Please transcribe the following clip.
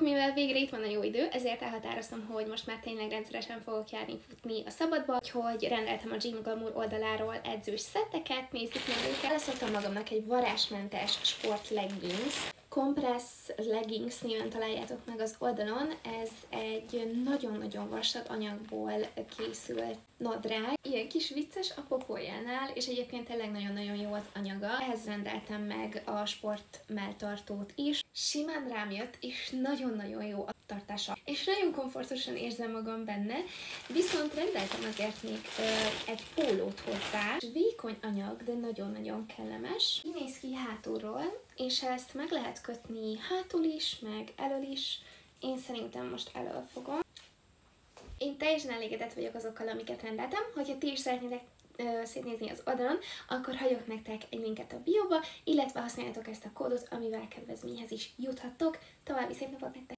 Mivel végre itt van a jó idő, ezért elhatároztam, hogy most már tényleg rendszeresen fogok járni futni a szabadba, úgyhogy rendeltem a Gym Glamour oldaláról edzős szetteket, nézzük meg őket. Elszoktam magamnak egy varázsmentes sport leggings, Compress Leggings néven találjátok meg az oldalon. Ez egy nagyon-nagyon vastag anyagból készült nadrág. Ilyen kis vicces a popójánál, és egyébként tényleg nagyon-nagyon jó az anyaga. Ehhez rendeltem meg a sport melltartót is. Simán rám jött, és nagyon-nagyon jó tartása. És nagyon komfortosan érzem magam benne, viszont rendeltem azért még ö, egy pólót hozzá. Vékony anyag, de nagyon-nagyon kellemes. Így néz ki hátulról, és ezt meg lehet kötni hátul is, meg elől is. Én szerintem most elől fogom. Én teljesen elégedett vagyok azokkal, amiket rendeltem. Hogyha ti is szeretnétek szétnézni az oldalon, akkor hagyok nektek egy linket a bióba, illetve használjátok ezt a kódot, amivel kedvezményhez is juthattok. További szép napot nektek!